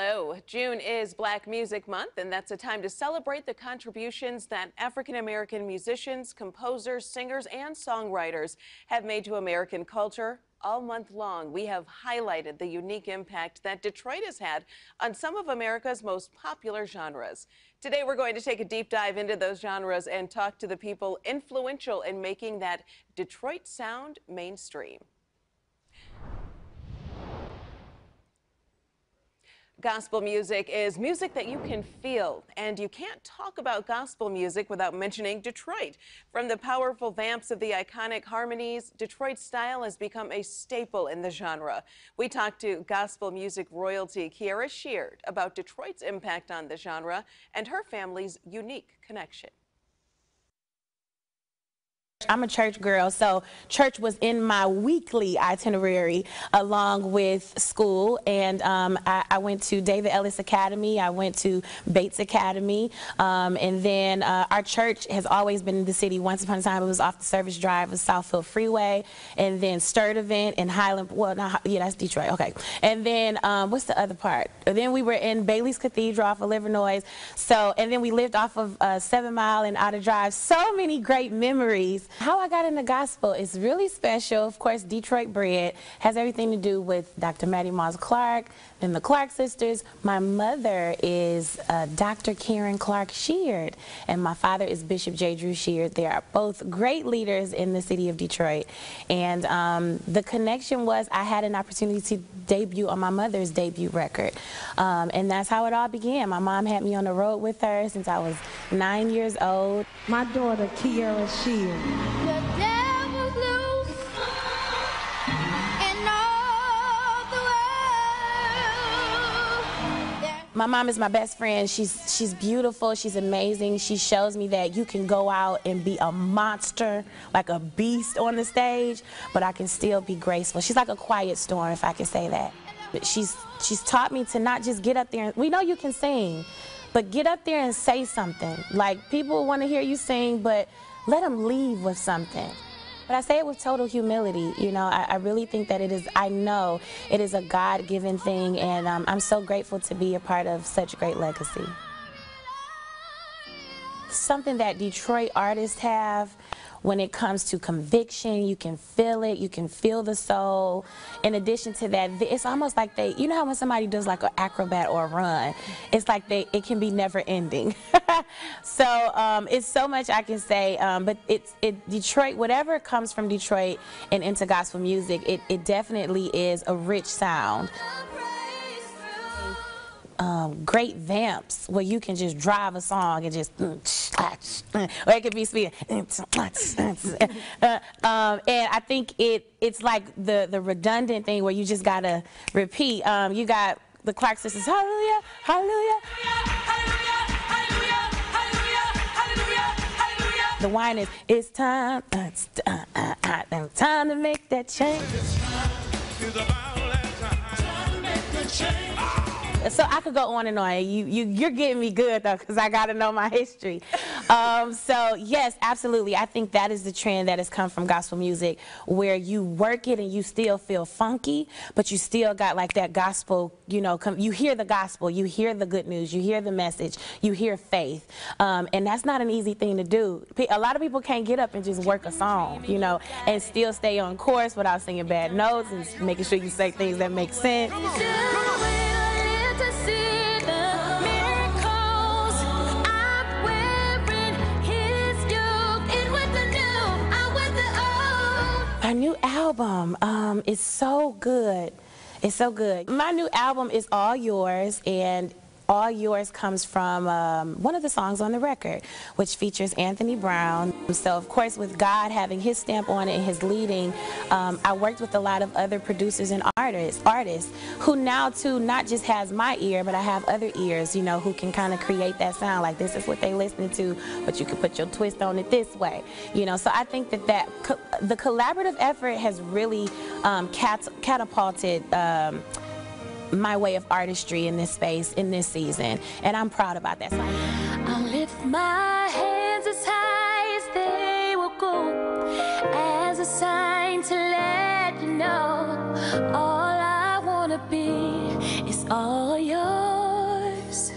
Hello. June is Black Music Month, and that's a time to celebrate the contributions that African American musicians, composers, singers, and songwriters have made to American culture. All month long, we have highlighted the unique impact that Detroit has had on some of America's most popular genres. Today, we're going to take a deep dive into those genres and talk to the people influential in making that Detroit sound mainstream. Gospel music is music that you can feel, and you can't talk about gospel music without mentioning Detroit. From the powerful vamps of the iconic harmonies, Detroit style has become a staple in the genre. We talked to gospel music royalty Kierra Sheard about Detroit's impact on the genre and her family's unique connection. I'm a church girl, so church was in my weekly itinerary along with school. And um, I, I, went to David Ellis Academy, I went to Bates Academy, um, and then uh, our church has always been in the city. Once upon a time, it was off the service drive of Southfield Freeway, and then Sturtevant and Highland. Well, not yeah, that's Detroit. Okay, and then um, what's the other part? Then we were in Bailey's Cathedral off of Livernois. So, and then we lived off of uh, Seven Mile and Outer Drive. So many great memories. How I got into gospel is really special. Of course, Detroit Bred has everything to do with Dr. Mattie Moss Clark and the Clark sisters. My mother is uh, Dr. Karen Clark Sheard, and my father is Bishop J. Drew Sheard. They are both great leaders in the city of Detroit. And um, the connection was I had an opportunity to debut on my mother's debut record. Um, and that's how it all began. My mom had me on the road with her since I was nine years old. My daughter, Kierra Sheard. My mom is my best friend. She's she's beautiful. She's amazing. She shows me that you can go out and be a monster, like a beast on the stage, but I can still be graceful. She's like a quiet storm, if I can say that. But she's she's taught me to not just get up there. And, we know you can sing, but get up there and say something. Like people want to hear you sing, but let them leave with something. But I say it with total humility. You know, I, I really think that it is, I know it is a God given thing, and um, I'm so grateful to be a part of such a great legacy. Something that Detroit artists have when it comes to conviction. You can feel it. You can feel the soul. In addition to that, it's almost like they, you know how when somebody does like an acrobat or a run, it's like they, it can be never ending. so um, it's so much I can say, um, but it's it Detroit, whatever comes from Detroit and into gospel music, it, it definitely is a rich sound um, great vamps where you can just drive a song and just, or it could be speed. Uh, um, and I think it it's like the the redundant thing where you just gotta repeat. Um, you got the Clark sisters, hallelujah, hallelujah. The wine is, it's time, it's uh, uh, uh, time to make that change. So I could go on and on. You, you, you're getting me good though, because I got to know my history. Um, so yes, absolutely. I think that is the trend that has come from gospel music, where you work it and you still feel funky, but you still got like that gospel. You know, come, you hear the gospel, you hear the good news, you hear the message, you hear faith, um, and that's not an easy thing to do. A lot of people can't get up and just work a song, you know, and still stay on course without singing bad notes and making sure you say things that make sense. Our new album um, is so good. It's so good. My new album is all yours, and all Yours comes from um, one of the songs on the record, which features Anthony Brown. So, of course, with God having his stamp on it and his leading, um, I worked with a lot of other producers and artists, artists who now, too, not just has my ear, but I have other ears, you know, who can kind of create that sound. Like, this is what they listening to, but you can put your twist on it this way, you know. So I think that, that co the collaborative effort has really um, cat catapulted um, my way of artistry in this space in this season, and I'm proud about that. I'll lift my hands as high as they will go, as a sign to let you know all I wanna be is all yours.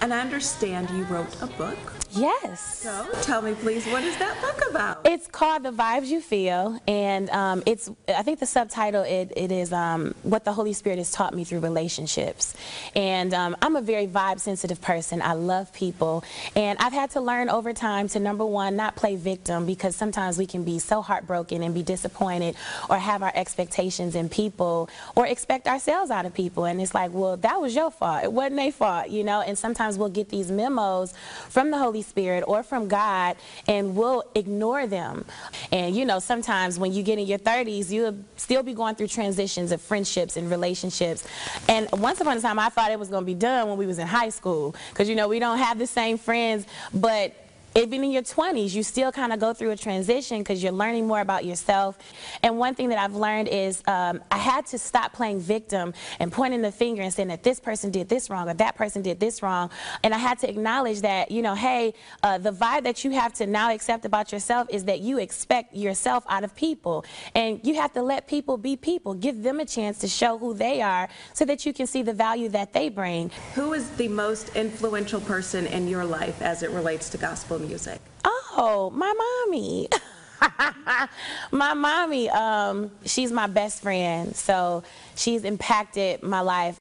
And I understand you wrote a book. Yes. So tell me, please, what is that book about? It's called The Vibes You Feel, and um, it's I think the subtitle it, it is um, what the Holy Spirit has taught me through relationships. And um, I'm a very vibe sensitive person. I love people, and I've had to learn over time to number one not play victim because sometimes we can be so heartbroken and be disappointed or have our expectations in people or expect ourselves out of people, and it's like, well, that was your fault. It wasn't their fault, you know. And sometimes we'll get these memos from the Holy Spirit or from God, and we'll ignore them. And you know, sometimes when you get in your 30s, you'll still be going through transitions of friendships and relationships. And once upon a time, I thought it was going to be done when we was in high school, because you know we don't have the same friends, but even in your 20s, you still kind of go through a transition because you're learning more about yourself. And one thing that I've learned is um, I had to stop playing victim and pointing the finger and saying that this person did this wrong or that person did this wrong. And I had to acknowledge that, you know, hey, uh, the vibe that you have to now accept about yourself is that you expect yourself out of people. And you have to let people be people, give them a chance to show who they are so that you can see the value that they bring. Who is the most influential person in your life as it relates to gospel music? Oh, my mommy. my mommy, um, she's my best friend. So she's impacted my life.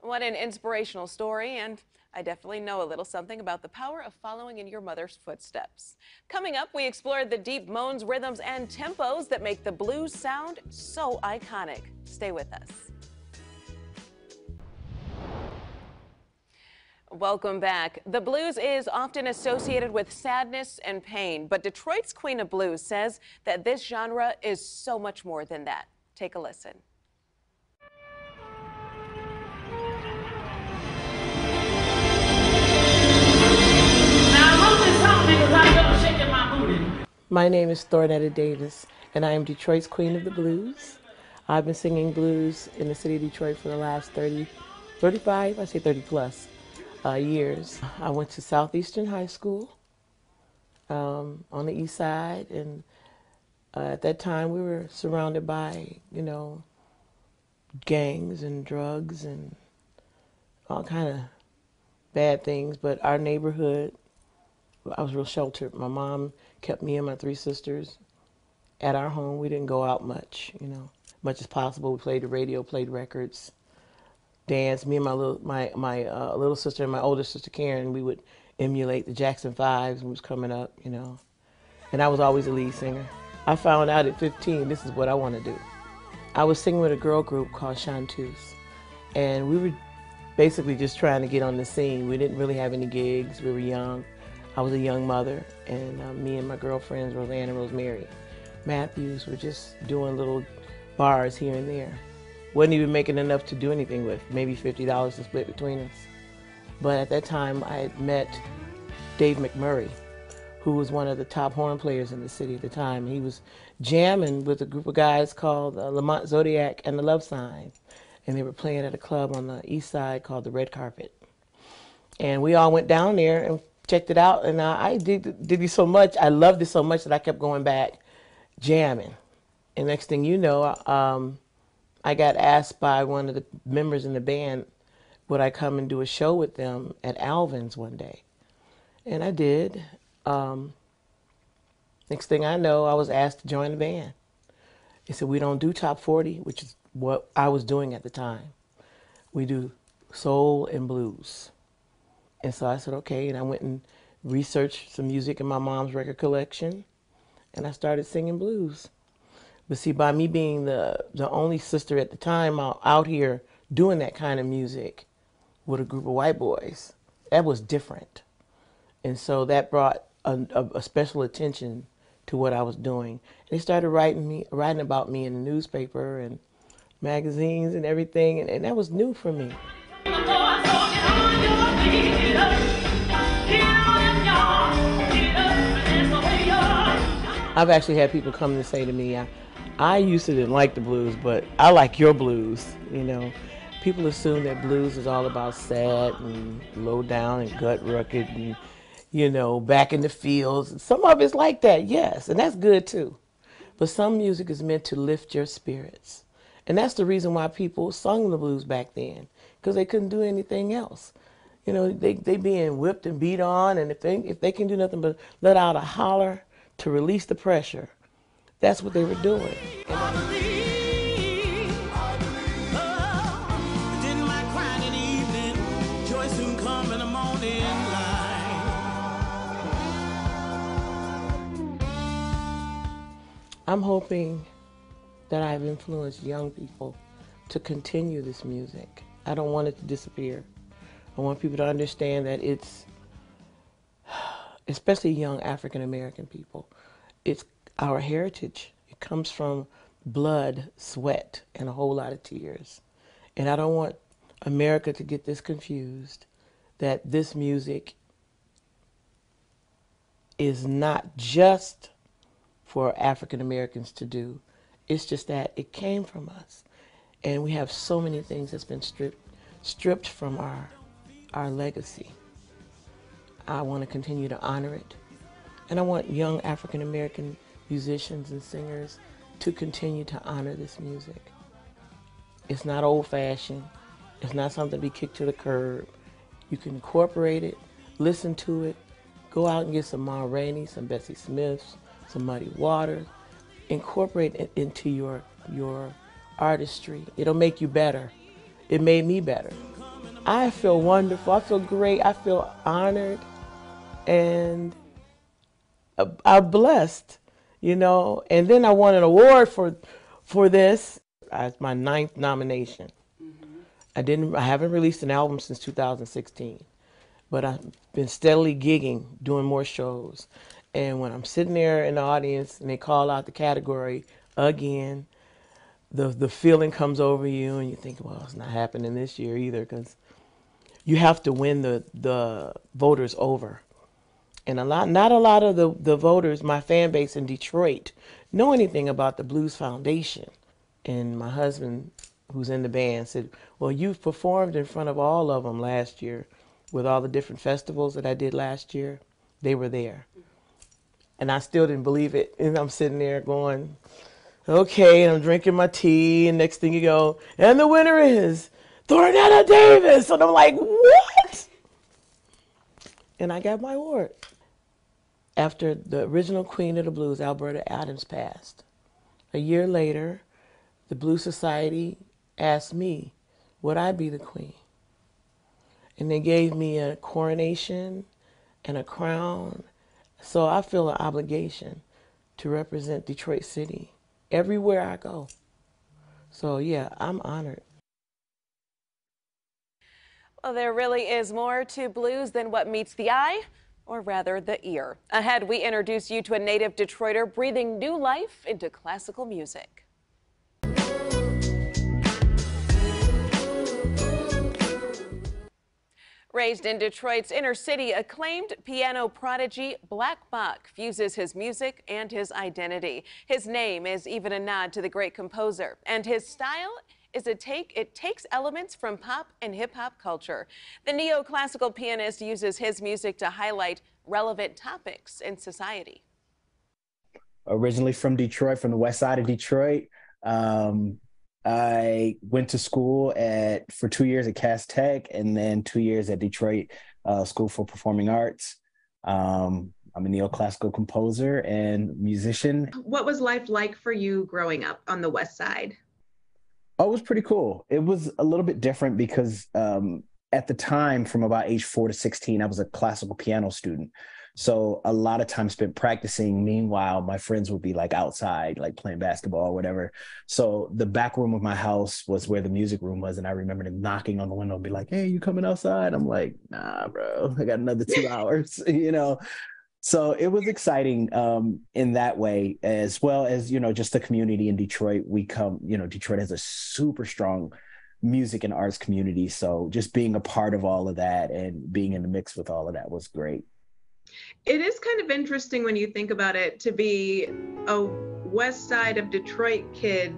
What an inspirational story, and I definitely know a little something about the power of following in your mother's footsteps. Coming up, we explore the deep moans, rhythms, and tempos that make the blues sound so iconic. Stay with us. Welcome back. The blues is often associated with sadness and pain, but Detroit's Queen of Blues says that this genre is so much more than that. Take a listen. My name is Thornetta Davis, and I am Detroit's Queen of the Blues. I've been singing blues in the city of Detroit for the last 30, 35, I say 30 plus uh, years. I went to Southeastern High School um, on the east side, and uh, at that time we were surrounded by, you know, gangs and drugs and all kind of bad things. But our neighborhood, I was real sheltered. My mom kept me and my three sisters at our home. We didn't go out much, you know, much as possible. We played the radio, played records, danced. Me and my little my my uh, little sister and my older sister Karen, we would emulate the Jackson Fives when we was coming up, you know. And I was always a lead singer. I found out at 15 this is what I want to do. I was singing with a girl group called Chanteuse, and we were basically just trying to get on the scene. We didn't really have any gigs. We were young. I was a young mother, and uh, me and my girlfriends, Roseanne and Rosemary Matthews, were just doing little bars here and there. Wasn't even making enough to do anything with, maybe $50 to split between us. But at that time, I had met Dave McMurray, who was one of the top horn players in the city at the time. He was jamming with a group of guys called uh, Lamont Zodiac and the Love Sign, and they were playing at a club on the east side called the Red Carpet. And we all went down there and checked it out, and I, I did did it so much. I loved it so much that I kept going back, jamming. And next thing you know, um, I got asked by one of the members in the band, would I come and do a show with them at Alvin's one day, and I did. Um, next thing I know, I was asked to join the band. They said we don't do top 40, which is what I was doing at the time. We do soul and blues. And so I said, okay. And I went and researched some music in my mom's record collection. And I started singing blues. But see, by me being the, the only sister at the time out, out here doing that kind of music with a group of white boys, that was different. And so that brought a, a, a special attention to what I was doing. And they started writing me, writing about me in the newspaper and magazines and everything, and, and that was new for me. I've actually had people come and say to me, I, I used to didn't like the blues, but I like your blues. You know, people assume that blues is all about sad and low down and gut rugged and, you know, back in the fields. Some of it's like that, yes, and that's good too. But some music is meant to lift your spirits. And that's the reason why people sung the blues back then, because they couldn't do anything else. You know, they they being whipped and beat on, and if they if they can do nothing but let out a holler to release the pressure, that's what they were doing. I'm hoping that I've influenced young people to continue this music. I don't want it to disappear. I want people to understand that it's, especially young African American people, it's our heritage. It comes from blood, sweat, and a whole lot of tears. And I don't want America to get this confused that this music is not just for African Americans to do. It's just that it came from us. And we have so many things that's been stripped stripped from our our legacy. I want to continue to honor it. And I want young African American musicians and singers to continue to honor this music. It's not old fashioned. It's not something to be kicked to the curb. You can incorporate it, listen to it, go out and get some Ma Rainey, some Bessie Smiths, some Muddy Waters, incorporate it into your your artistry. It'll make you better. It made me better. I feel wonderful. I feel great. I feel honored and uh, I'm blessed, you know. And then I won an award for for this as my ninth nomination. Mm-hmm. I didn't. I haven't released an album since 2016, but I've been steadily gigging, doing more shows. And when I'm sitting there in the audience and they call out the category again, the the feeling comes over you, and you think, well, it's not happening this year either, because you have to win the the voters over. And a lot, not a lot of the, the voters, my fan base in Detroit, know anything about the Blues Foundation. And my husband, who's in the band, said, Well, you've performed in front of all of them last year with all the different festivals that I did last year. They were there. And I still didn't believe it. And I'm sitting there going, Okay, and I'm drinking my tea. And next thing you go, and the winner is Thornetta Davis. And I'm like, What? And I got my award after the original queen of the blues, Alberta Adams, passed. A year later, the Blues Society asked me, would I be the queen? And they gave me a coronation and a crown. So I feel an obligation to represent Detroit City everywhere I go. So yeah, I'm honored. Well, there really is more to blues than what meets the eye, or rather the ear. Ahead, we introduce you to a native Detroiter breathing new life into classical music. Raised in Detroit's inner city, acclaimed piano prodigy Black Bach fuses his music and his identity. His name is even a nod to the great composer, and his style is a take it takes elements from pop and hip hop culture. The neoclassical pianist uses his music to highlight relevant topics in society. Originally from Detroit, from the west side of Detroit. Um, I went to school at for two years at Cass Tech and then two years at Detroit uh, School for Performing Arts. Um, I'm a neoclassical composer and musician. What was life like for you growing up on the West Side? Oh, it was pretty cool. It was a little bit different because um, at the time, from about age four to 16, I was a classical piano student. So a lot of time spent practicing. Meanwhile, my friends would be like outside, like playing basketball or whatever. So the back room of my house was where the music room was. And I remember them knocking on the window and be like, Hey, you coming outside? I'm like, nah, bro, I got another two hours, you know? So it was exciting um, in that way, as well as, you know, just the community in Detroit. We come, you know, Detroit has a super strong music and arts community. So just being a part of all of that and being in the mix with all of that was great. It is kind of interesting when you think about it to be a west side of Detroit kid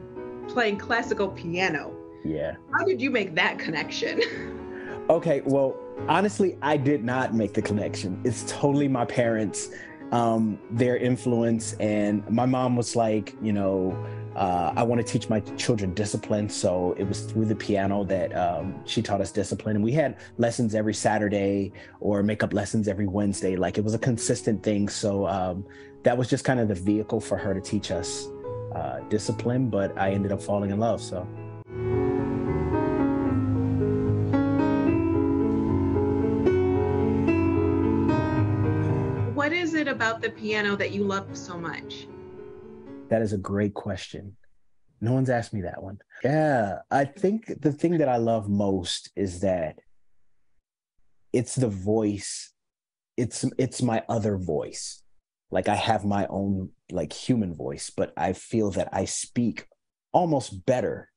playing classical piano. Yeah. How did you make that connection? Okay, well, honestly, I did not make the connection. It's totally my parents, um, their influence. And my mom was like, you know, uh, I want to teach my children discipline. So it was through the piano that um, she taught us discipline. And we had lessons every Saturday or makeup lessons every Wednesday. Like it was a consistent thing. So um, that was just kind of the vehicle for her to teach us uh, discipline. But I ended up falling in love. So. What is it about the piano that you love so much? That is a great question. No one's asked me that one. Yeah, I think the thing that I love most is that it's the voice. It's it's my other voice. Like I have my own like human voice, but I feel that I speak almost better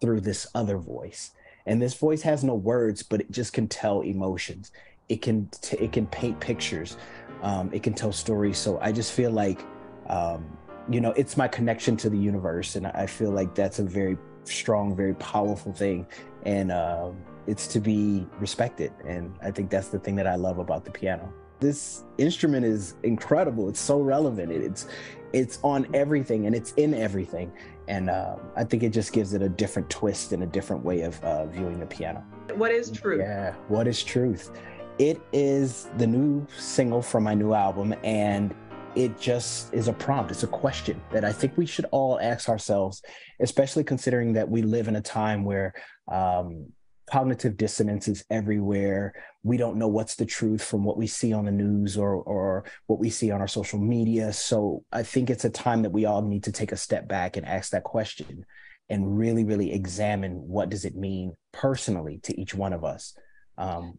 through this other voice. And this voice has no words, but it just can tell emotions. It can t- it can paint pictures. Um, it can tell stories. So I just feel like um, you know it's my connection to the universe and i feel like that's a very strong very powerful thing and uh, it's to be respected and i think that's the thing that i love about the piano this instrument is incredible it's so relevant it's it's on everything and it's in everything and uh, i think it just gives it a different twist and a different way of uh, viewing the piano What is truth? yeah what is truth it is the new single from my new album and it just is a prompt. It's a question that I think we should all ask ourselves, especially considering that we live in a time where um, cognitive dissonance is everywhere. We don't know what's the truth from what we see on the news or or what we see on our social media. So I think it's a time that we all need to take a step back and ask that question and really, really examine what does it mean personally to each one of us. Um,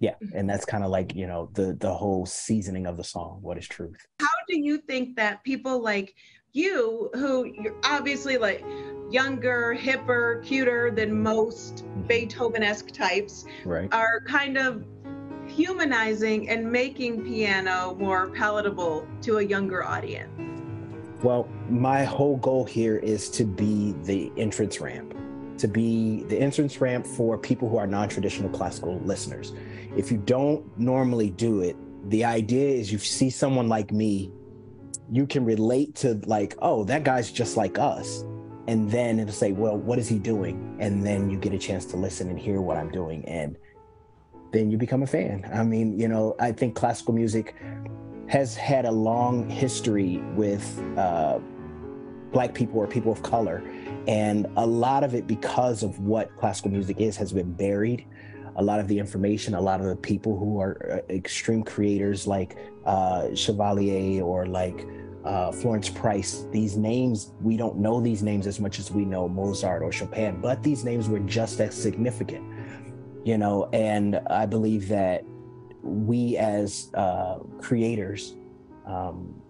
yeah mm-hmm. and that's kind of like you know the the whole seasoning of the song what is truth. How do you think that people like you, who you're obviously like younger, hipper, cuter than most mm-hmm. Beethoven esque types, right. are kind of humanizing and making piano more palatable to a younger audience? well my whole goal here is to be the entrance ramp to be the entrance ramp for people who are non-traditional classical listeners if you don't normally do it the idea is you see someone like me you can relate to like oh that guy's just like us. And then it'll say well what is he doing? And then you get a chance to listen and hear what i'm doing. And then you become a fan. I mean you know i think classical music has had a long history with uh, black people or people of color. And a lot of it because of what classical music is has been buried a lot of the information a lot of the people who are uh, extreme creators like uh, chevalier or like uh, florence price these names we don't know these names as much as we know mozart or chopin but these names were just as significant you know? And i believe that we as uh, creators um,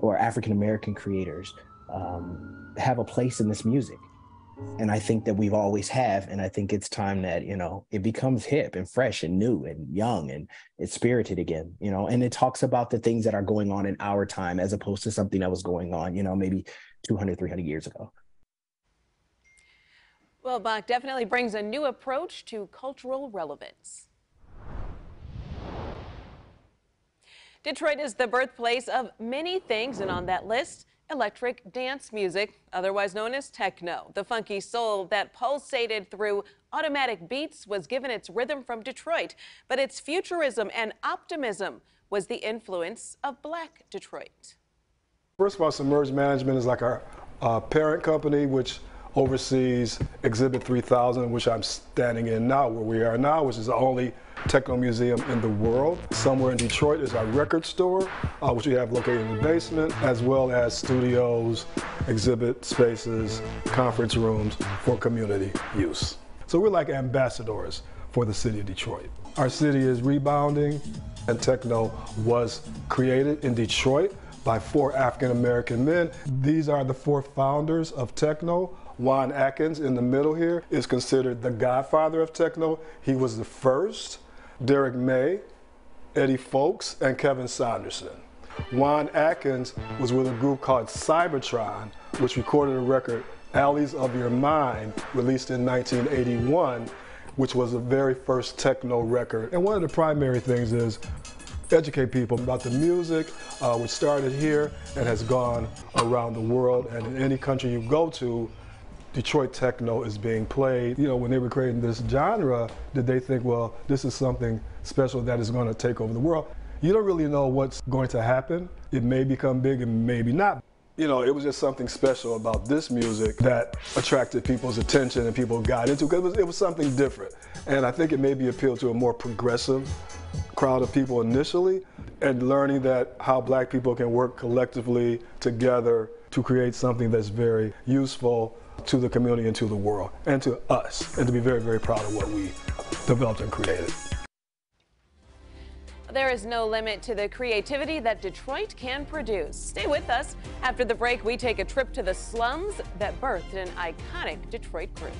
or african american creators um, have a place in this music and i think that we've always have and i think it's time that you know it becomes hip and fresh and new and young and it's spirited again you know and it talks about the things that are going on in our time as opposed to something that was going on you know maybe 200 300 years ago Well, Bach definitely brings a new approach to cultural relevance. Detroit is the birthplace of many things, and on that list, electric dance music, otherwise known as techno. The funky soul that pulsated through automatic beats was given its rhythm from Detroit, but its futurism and optimism was the influence of black Detroit. First of all, Submerge Management is like our uh, parent company, which oversees Exhibit 3000, which I'm standing in now, where we are now, which is the only techno museum in the world. Somewhere in Detroit is our record store, uh, which we have located in the basement, as well as studios, exhibit spaces, conference rooms for community use. So we're like ambassadors for the city of Detroit. Our city is rebounding, and techno was created in Detroit by four African American men. These are the four founders of techno. Juan Atkins in the middle here is considered the godfather of techno. He was the first. Derrick May, Eddie Fowlkes, and Kevin Saunderson. Juan Atkins was with a group called Cybotron, which recorded a record, Alleys of Your Mind, released in 1981, which was the very first techno record. And one of the primary things is educate people about the music, uh, which started here and has gone around the world. And in any country you go to, Detroit techno is being played. You know, when they were creating this genre, did they think, well, this is something special that is going to take over the world? You don't really know what's going to happen. It may become big and maybe not. You know, it was just something special about this music that attracted people's attention and people got into because it was, it was something different. And I think it maybe appealed to a more progressive crowd of people initially and learning that how black people can work collectively together to create something that's very useful to the community and to the world and to us and to be very, very proud of what we developed and created. There is no limit to the creativity that Detroit can produce. Stay with us. After the break, we take a trip to the slums that birthed an iconic Detroit group.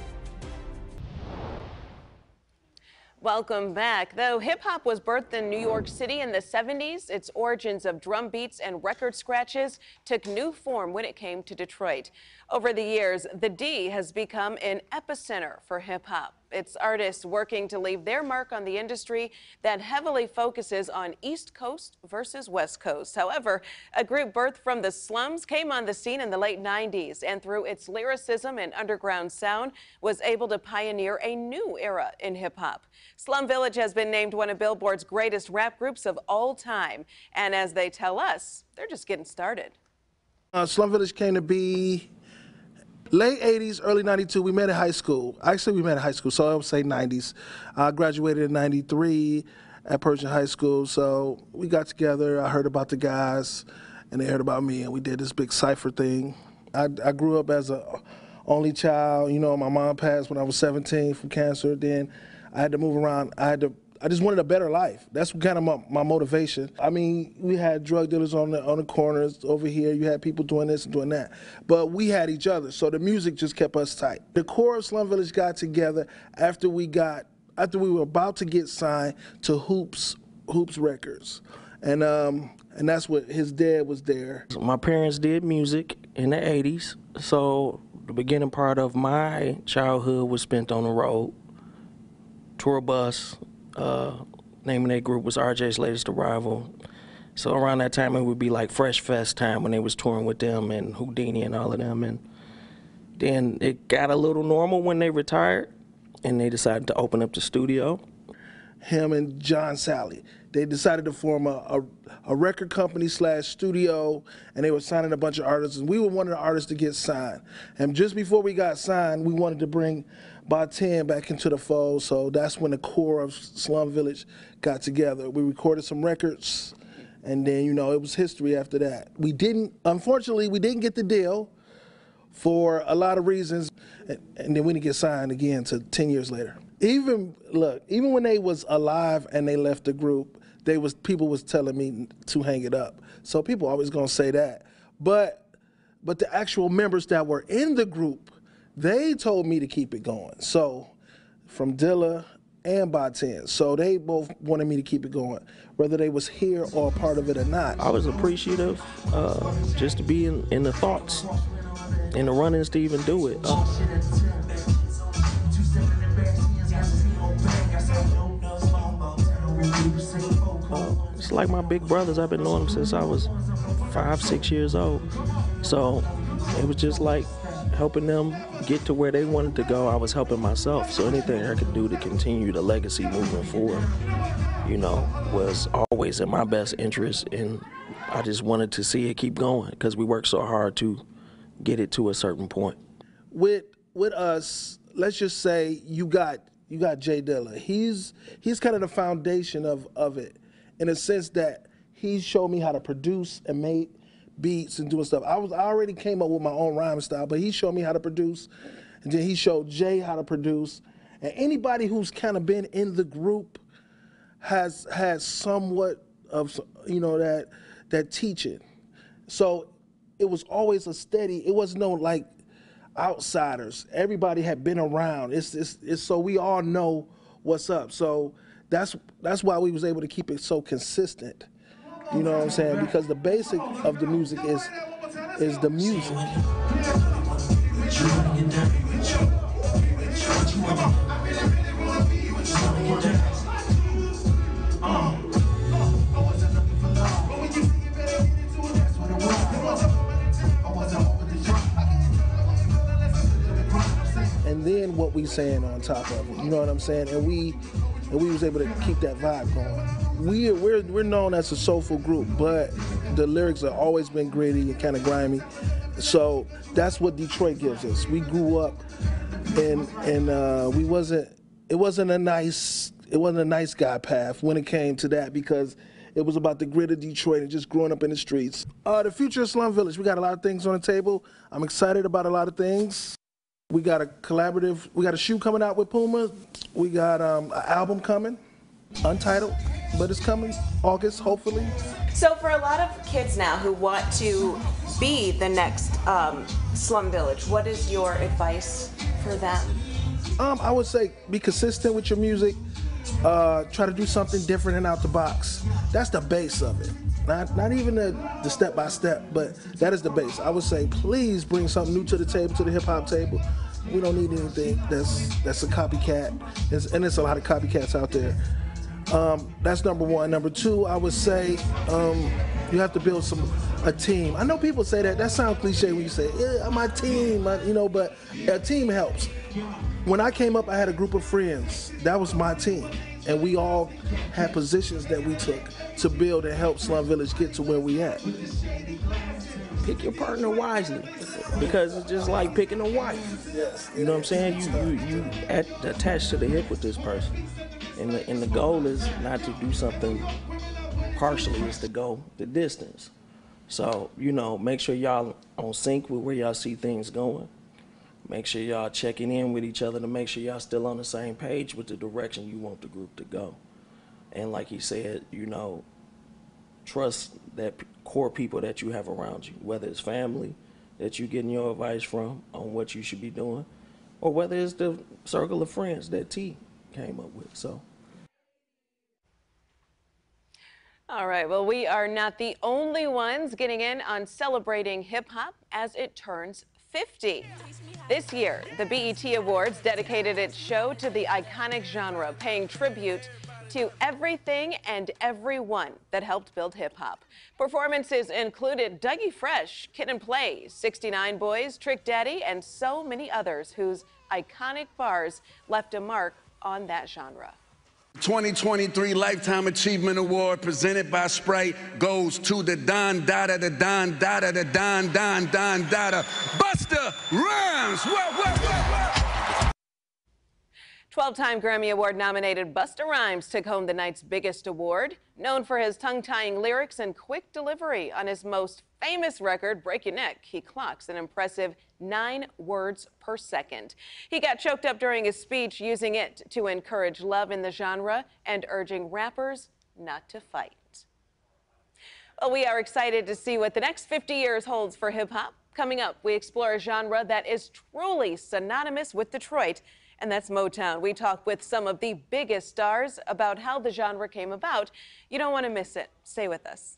Welcome back. Though hip hop was birthed in New York City in the 70s, its origins of drum beats and record scratches took new form when it came to Detroit. Over the years, the D has become an epicenter for hip hop. It's artists working to leave their mark on the industry that heavily focuses on East Coast versus West Coast. However, a group birthed from the slums came on the scene in the late 90s and through its lyricism and underground sound was able to pioneer a new era in hip hop. Slum Village has been named one of Billboard's greatest rap groups of all time. And as they tell us, they're just getting started. Uh, Slum Village came to be late 80s, early 92. We met in high school. Actually, we met in high school, so I would say 90s. I graduated in 93 at Pershing High School, so we got together. I heard about the guys, and they heard about me, and we did this big cipher thing. I, I grew up as a only child. You know, my mom passed when I was 17 from cancer. Then I had to move around. I had to I just wanted a better life. That's kind of my, my, motivation. I mean, we had drug dealers on the on the corners over here. You had people doing this and doing that, but we had each other. So the music just kept us tight. The core of Slum Village got together after we got after we were about to get signed to Hoops Hoops Records, and um, and that's what his dad was there. My parents did music in the '80s, so the beginning part of my childhood was spent on the road, tour bus, uh, name of that group was RJ's Latest Arrival. So around that time, it would be like Fresh Fest time when they was touring with them and Houdini and all of them. And then it got a little normal when they retired, and they decided to open up the studio. Him and John Salley, they decided to form a, a, a record company slash studio, and they were signing a bunch of artists. And we were one of the artists to get signed. And just before we got signed, we wanted to bring Baatin back into the fold. So that's when the core of Slum Village got together. We recorded some records, and then, you know, it was history after that. We didn't, unfortunately, we didn't get the deal for a lot of reasons, and then we didn't get signed again to 10 years later. Even, look, even when they was alive and they left the group, they was people was telling me to hang it up. So people always gonna say that. But but the actual members that were in the group they told me to keep it going. So from Dilla and Baatin. So they both wanted me to keep it going, whether they was here or part of it or not. I was appreciative uh, just to be in, in the thoughts, in the runnings to even do it. Uh, it's like my big brothers. I've been knowing them since I was five, six years old. So it was just like helping them get to where they wanted to go, I was helping myself. So anything I could do to continue the legacy moving forward, you know, was always in my best interest. And I just wanted to see it keep going because we worked so hard to get it to a certain point. With with us, let's just say you got you got J Dilla. He's he's kind of the foundation of of it in a sense that he showed me how to produce and make beats and doing stuff. I was I already came up with my own rhyme style, but he showed me how to produce, and then he showed Jay how to produce. And anybody who's kind of been in the group has has somewhat of you know that that teaching. So it was always a steady. It was no like outsiders. Everybody had been around. It's, it's, it's so we all know what's up. So that's that's why we was able to keep it so consistent. You know what I'm saying? Because the basic of the music is is the music. And then what we saying on top of it, you know what I'm saying? And we and we was able to keep that vibe going. We we're we're known as a soulful group, but the lyrics have always been gritty and kind of grimy. So that's what Detroit gives us. We grew up and and uh, we wasn't it wasn't a nice it wasn't a nice guy path when it came to that because it was about the grit of Detroit and just growing up in the streets. Uh, the future of Slum Village, we got a lot of things on the table. I'm excited about a lot of things. We got a collaborative, we got a shoe coming out with Puma. We got um, an album coming, untitled, but it's coming August, hopefully. So, for a lot of kids now who want to be the next um, Slum Village, what is your advice for them? Um, I would say be consistent with your music. Uh, try to do something different and out the box. That's the base of it. Not not even the, the step by step, but that is the base. I would say please bring something new to the table, to the hip hop table. We don't need anything that's that's a copycat, it's, and there's a lot of copycats out there. Um, that's number one. Number two, I would say um, you have to build some a team. I know people say that. That sounds cliche when you say, "Yeah, my team," you know, but a team helps. When I came up, I had a group of friends. That was my team, and we all had positions that we took to build and help Slum Village get to where we at. Pick your partner wisely, because it's just like picking a wife. You know what I'm saying? You you you at, attached to the hip with this person, and the and the goal is not to do something partially. It's to go the distance. So you know, make sure y'all on sync with where y'all see things going. Make sure y'all checking in with each other to make sure y'all still on the same page with the direction you want the group to go. And like he said, you know, trust that core people that you have around you, whether it's family that you're getting your advice from on what you should be doing, or whether it's the circle of friends that T came up with. So. All right, well, we are not the only ones getting in on celebrating hip hop as it turns 50. This year, the BET Awards dedicated its show to the iconic genre, paying tribute to everything and everyone that helped build hip hop. Performances included Dougie Fresh, Kid and Play, 69 Boyz, Trick Daddy, and so many others whose iconic bars left a mark on that genre. 2023 Lifetime Achievement Award presented by Sprite goes to the Don Dada, the Don Dada, the Don Don Don Dada, Busta Rhymes. What, what, what? 12 time Grammy Award nominated Busta Rhymes took home the night's biggest award. Known for his tongue tying lyrics and quick delivery on his most famous record, Break Your Neck, he clocks an impressive nine words per second. He got choked up during his speech, using it to encourage love in the genre and urging rappers not to fight. Well, we are excited to see what the next 50 years holds for hip hop. Coming up, we explore a genre that is truly synonymous with Detroit, and that's Motown. We talk with some of the biggest stars about how the genre came about. You don't want to miss it. Stay with us.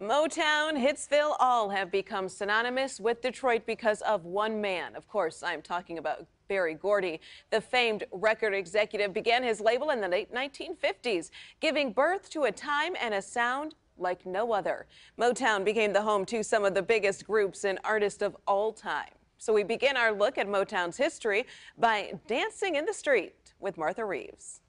Motown, Hitsville, all have become synonymous with Detroit because of one man. Of course, I'm talking about Berry Gordy. The famed record executive began his label in the late 1950s, giving birth to a time and a sound like no other. Motown became the home to some of the biggest groups and artists of all time. So we begin our look at Motown's history by dancing in the street with Martha Reeves.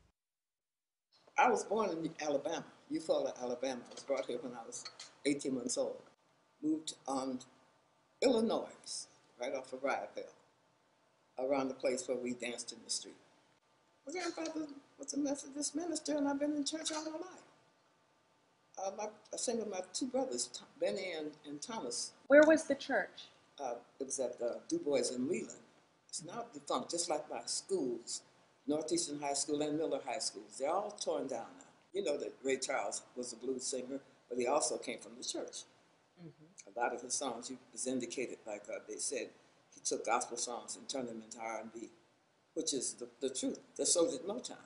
I was born in Alabama, Eufaula, Alabama. I was brought here when I was 18 months old. Moved on Illinois, right off of Riot Hill, around the place where we danced in the street. My grandfather was a Methodist minister, and I've been in church all my life. Uh, my, I sang with my two brothers, Benny and, and Thomas. Where was the church? Uh, it was at uh, Du Bois in Leland. It's now defunct, just like my schools, Northeastern High School and Miller High Schools. They're all torn down now. You know that Ray Charles was a blues singer, but he also came from the church. A lot of his songs, is indicated, like uh, they said, he took gospel songs and turned them into R&B, which is the, the truth. The so did Motown.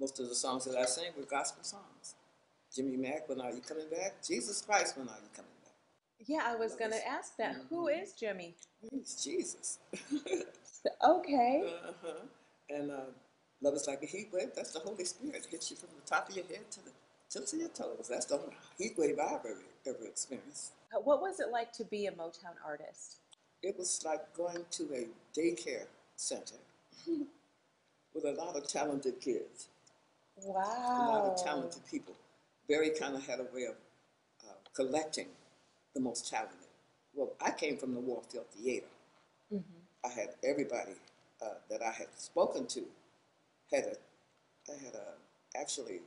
Most of the songs that I sang were gospel songs. Jimmy Mack, when are you coming back? Jesus Christ, when are you coming back? Yeah, I was going to ask that. Who is Jimmy? He's Jesus. Okay. Uh-huh. And uh, love is like a heat wave. That's the Holy Spirit. It hits you from the top of your head to the tips of your toes. That's the only heat wave I've ever, ever experienced. What was it like to be a Motown artist? it was like going to a daycare center with a lot of talented kids, Wow. a lot of talented people. Berry kind of had a way of uh, collecting the most talented. Well, I came from the Warfield Theater. I had everybody uh, that I had spoken to had a, I had a, actually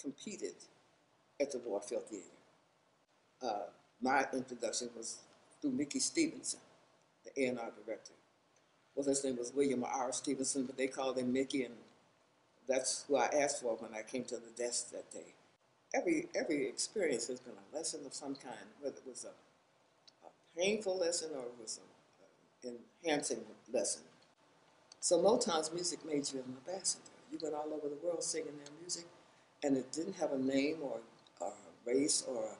competed at the Warfield Theater. Uh, my introduction was through Mickey Stevenson, the A&R director. Well, his name was William R. Stevenson, but they called him Mickey, and that's who I asked for when I came to the desk that day. Every every experience has been a lesson of some kind, whether it was a, a painful lesson or it was an enhancing lesson. So Motown's music made you an ambassador. You went all over the world singing their music, and it didn't have a name or, or a race or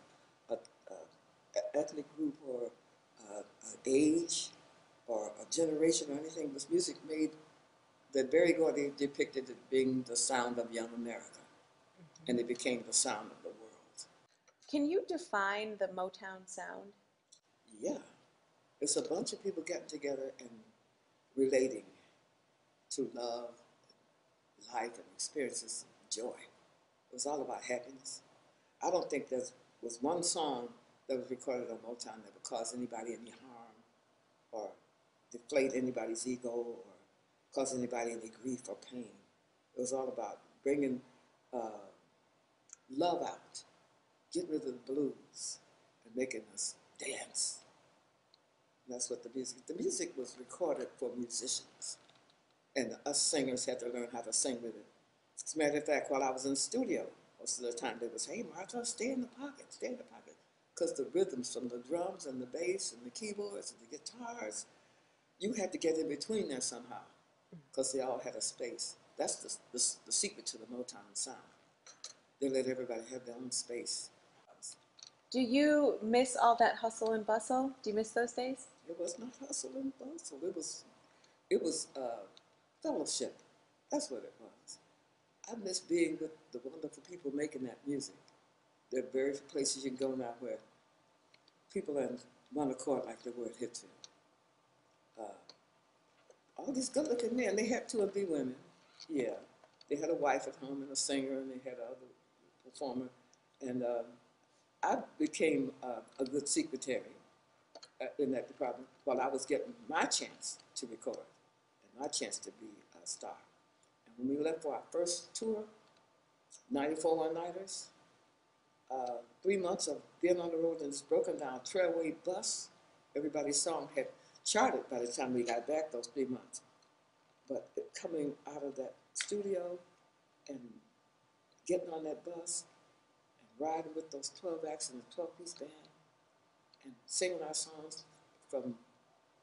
a, a, ethnic group or a age or a generation or anything. It was music made that Berry Gordy depicted it being the sound of young America, and it became the sound of the world. Can you define the Motown sound? Yeah, it's a bunch of people getting together and relating to love, life, and experiences of joy. It was all about happiness. I don't think there was one song that was recorded on Motown that would cause anybody any harm or deflate anybody's ego or cause anybody any grief or pain. It was all about bringing uh, love out, getting rid of the blues, and making us dance. And that's what the music. The music was recorded for musicians, and us singers had to learn how to sing with it. As a matter of fact, while I was in the studio, most of the time they would say, "Hey, Martha, stay in the pocket, stay in the pocket," because the rhythms from the drums and the bass and the keyboards and the guitars, you had to get in between there somehow, because they all had a space. That's the, the, the secret to the Motown sound. They let everybody have their own space. Do you miss all that hustle and bustle? Do you miss those days? It was not hustle and bustle. It was, it was uh, fellowship. That's what it was. I miss being with the wonderful people making that music. There are very few places you can go now where people are in one accord like they were at Hitsville. Uh, all these good-looking men, they had two or three women. Yeah, they had a wife at home and a singer, and they had another performer. And um, I became uh, a good secretary uh, in that department while I was getting my chance to record and my chance to be a star. And when we left for our first tour, 94 One Nighters, uh, three months of being on the road in this broken down trailway bus, everybody's song had charted by the time we got back those three months. But coming out of that studio and getting on that bus and riding with those 12 acts and the 12 piece band and singing our songs from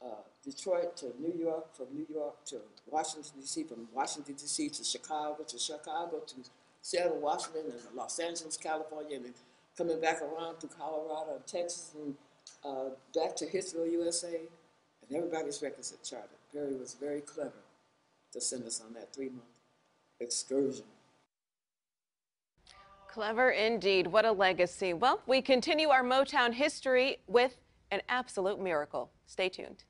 uh, Detroit to New York, from New York to Washington, D.C., from Washington, D.C. to Chicago, to Chicago to Seattle, Washington, and Los Angeles, California, and coming back around to Colorado and Texas and uh, back to Hitsville, USA. And everybody's records had charted. Berry was very clever to send us on that three month excursion. Clever indeed. What a legacy. Well, we continue our Motown history with an absolute miracle. Stay tuned.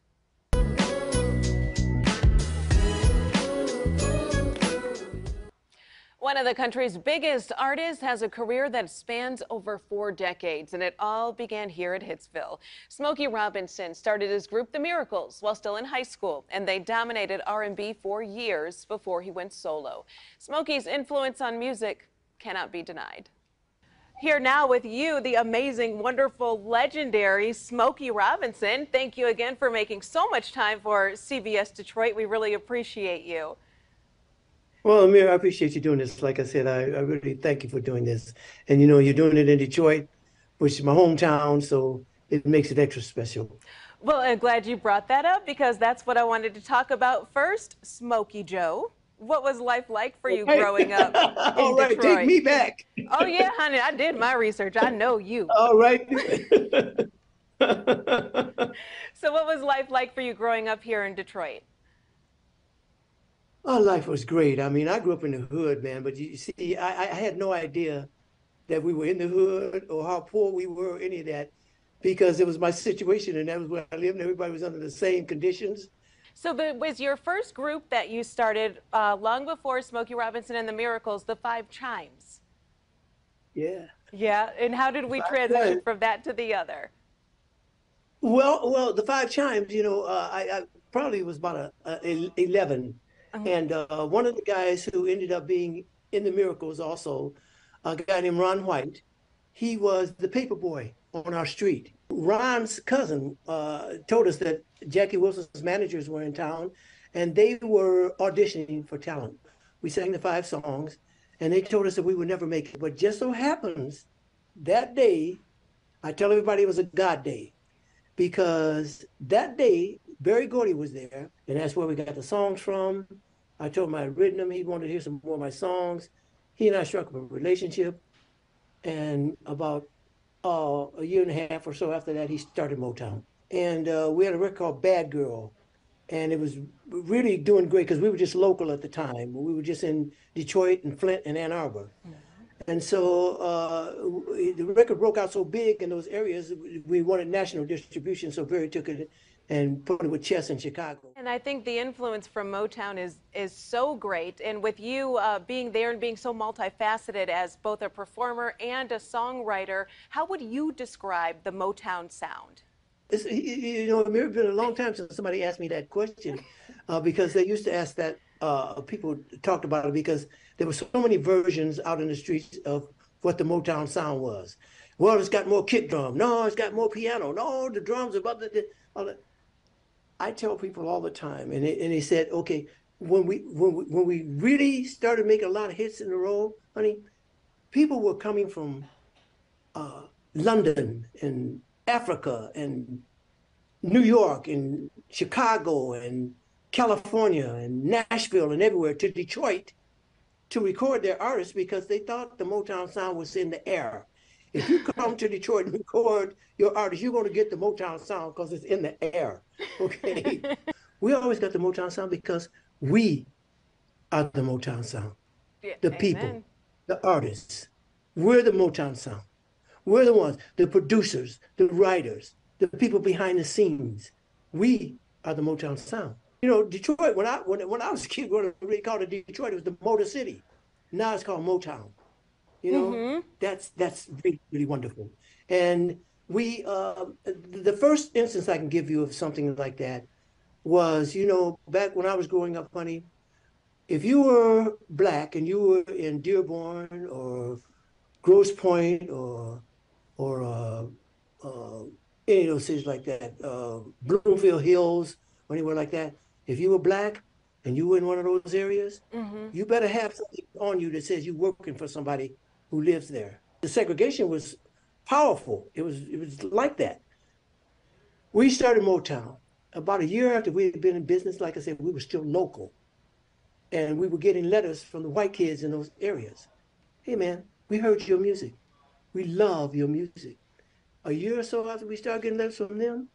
One of the country's biggest artists has a career that spans over four decades, and it all began here at Hitsville. Smokey Robinson started his group The Miracles while still in high school, and they dominated R&B for years before he went solo. Smokey's influence on music cannot be denied. Here now with you, the amazing, wonderful, legendary Smokey Robinson. Thank you again for making so much time for CBS Detroit. We really appreciate you. Well, Amir, I appreciate you doing this. Like I said, I, I really thank you for doing this. And you know, you're doing it in Detroit, which is my hometown, so it makes it extra special. Well, I'm glad you brought that up because that's what I wanted to talk about first. Smokey Joe. What was life like for you growing up in All right, Detroit? take me back. Oh yeah, honey, I did my research. I know you. All right. So what was life like for you growing up here in Detroit? Our life was great. I mean, I grew up in the hood, man, but you see, I, I had no idea that we were in the hood or how poor we were, or any of that. because it was my situation and that was where I lived and everybody was under the same conditions. So the, was your first group that you started uh, long before Smokey Robinson and the Miracles, the Five Chimes? Yeah. Yeah, and how did we transition from that to the other? Well, well, the Five Chimes, you know, uh, I, I, probably was about a, a 11. Uh-huh. And uh, one of the guys who ended up being in the Miracles also, a guy named Ron White, he was the paper boy on our street. Ron's cousin uh, told us that Jackie Wilson's managers were in town and they were auditioning for talent. We sang the five songs and they told us that we would never make it. But just so happens that day, I tell everybody it was a God day because that day Berry Gordy was there and that's where we got the songs from. I told him I had written them. He wanted to hear some more of my songs. He and I struck up a relationship. And about uh, a year and a half or so after that, he started Motown. And uh, we had a record called Bad Girl. And it was really doing great because we were just local at the time. We were just in Detroit and Flint and Ann Arbor. Mm-hmm. And so uh, the record broke out so big in those areas, we wanted national distribution. So Berry took it and put it with Chess in Chicago. And I think the influence from Motown is is so great. And with you uh, being there and being so multifaceted as both a performer and a songwriter, how would you describe the Motown sound? It's, you know, it's been a long time since somebody asked me that question uh, because they used to ask that. Uh, people talked about it because there were so many versions out in the streets of what the Motown sound was. Well, it's got more kick drum. No, it's got more piano. No, the drums are about the. the I tell people all the time, and they, and they said, okay, when we when we, when we really started making a lot of hits in a row, honey, people were coming from uh, London and Africa and New York and Chicago and California and Nashville and everywhere to Detroit to record their artists because they thought the Motown sound was in the air. If you come to Detroit and record your artist, you're going to get the Motown sound because it's in the air. Okay. we always got the Motown sound because we are the Motown sound. Yeah, the amen. people, the artists. We're the Motown sound. We're the ones, the producers, the writers, the people behind the scenes. We are the Motown sound. You know, Detroit, when I when, when I was a kid, when we called it Detroit, it was the Motor City. Now it's called Motown. You know, mm-hmm. that's that's really, really wonderful. And we uh, the first instance I can give you of something like that was, you know, back when I was growing up, honey, if you were black and you were in Dearborn or Grosse Pointe or or uh, uh, any of those cities like that, uh, Bloomfield Hills or anywhere like that, if you were black and you were in one of those areas, mm-hmm. you better have something on you that says you're working for somebody who lives there. The segregation was powerful. It was it was like that. We started Motown about a year after we had been in business. Like I said, we were still local, and we were getting letters from the white kids in those areas. Hey man, we heard your music. We love your music. A year or so after we started getting letters from them,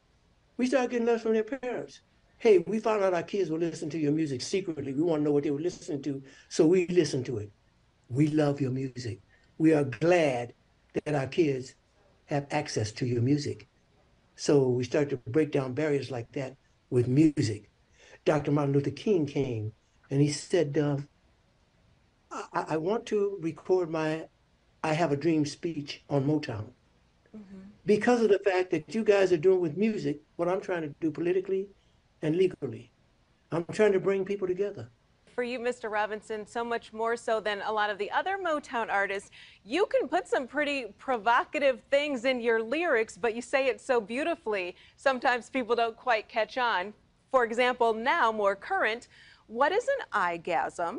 we started getting letters from their parents. Hey, we found out our kids were listening to your music secretly. We want to know what they were listening to, so we listened to it. We love your music. We are glad that our kids have access to your music. So we start to break down barriers like that with music. Dr. Martin Luther King came and he said, uh, I, I, want to record my I Have a Dream speech on Motown. Mm-hmm. Because of the fact that you guys are doing with music what I'm trying to do politically and legally. I'm trying to bring people together for you, Mr. Robinson, so much more so than a lot of the other Motown artists. You can put some pretty provocative things in your lyrics, but you say it so beautifully. Sometimes people don't quite catch on. For example, now more current, what is an eyegasm?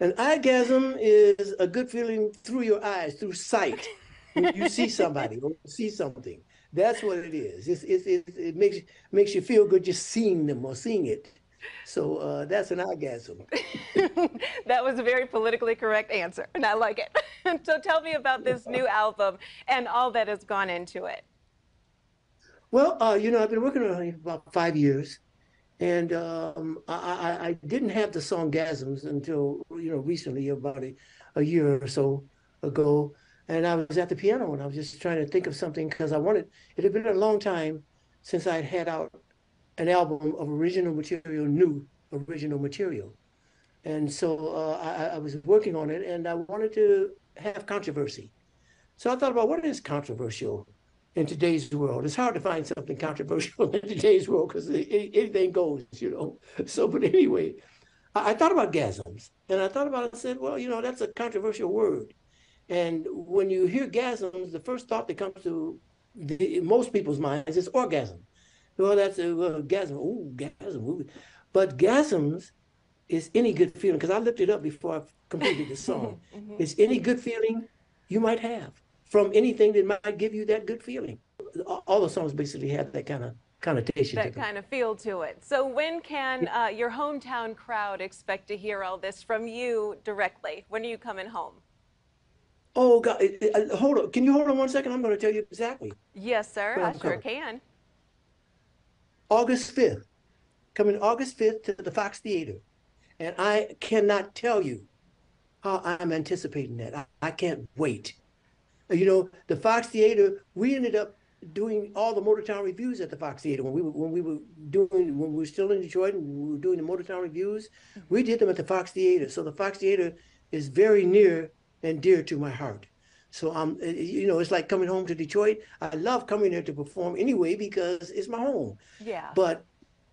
An eyegasm is a good feeling through your eyes, through sight. you see somebody or see something. That's what it is. It's, it's, it's, it makes makes you feel good just seeing them or seeing it. So uh, that's an orgasm. that was a very politically correct answer, and I like it. so tell me about this new album and all that has gone into it. Well, uh, you know, I've been working on it for about five years, and um, I, I, I, didn't have the song "Gasms" until you know recently, about a, a year or so ago. and I was at the piano and I was just trying to think of something because I wanted. It had been a long time since I'd had out an album of original material, new original material, and so uh, I, I was working on it, and I wanted to have controversy. So I thought about what is controversial in today's world. It's hard to find something controversial in today's world because anything goes, you know. So, but anyway, I, I thought about gasms, and I thought about it and said, well, you know, that's a controversial word. And when you hear gasms, the first thought that comes to the, most people's minds is orgasm. Well, that's a well, gasm. Ooh, gasm. Ooh. But gasms is any good feeling because I looked it up before I completed the song. mm-hmm. It's any good feeling you might have from anything that might give you that good feeling. All the songs basically have that kind of connotation. That kind of feel to it. So when can uh, your hometown crowd expect to hear all this from you directly? When are you coming home? Oh God! Hold on. Can you hold on one second? I'm going to tell you exactly. Yes, sir. I sure can. August 5th, coming August 5th to the Fox Theater, and I cannot tell you how I'm anticipating that. I, I can't wait. You know, the Fox Theater, we ended up doing all the Motortown Revues at the Fox Theater when we were when we were doing when we were still in Detroit and we were doing the Motortown Revues. Mm-hmm. We did them at the Fox Theater. So the Fox Theater is very near and dear to my heart. So um, you know, it's like coming home to Detroit. I love coming there to perform anyway because it's my home. Yeah. But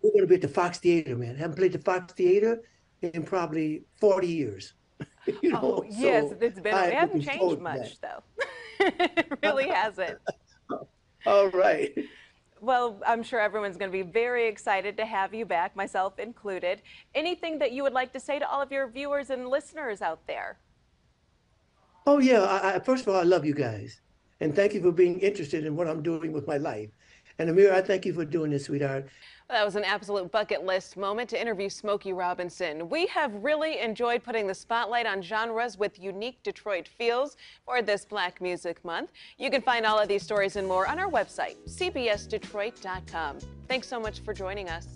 we're going to be at the Fox Theater, man. I haven't played the Fox Theater in probably 40 years. you know, oh, yes, so it's been. It hasn't changed much, though. it really hasn't. All right. Well, I'm sure everyone's going to be very excited to have you back, myself included. Anything that you would like to say to all of your viewers and listeners out there? Oh, yeah. I, I, first of all, I love you guys. And thank you for being interested in what I'm doing with my life. And Amir, I thank you for doing this, sweetheart. That was an absolute bucket list moment to interview Smokey Robinson. We have really enjoyed putting the spotlight on genres with unique Detroit feels for this Black Music Month. You can find all of these stories and more on our website, cbsdetroit.com. Thanks so much for joining us.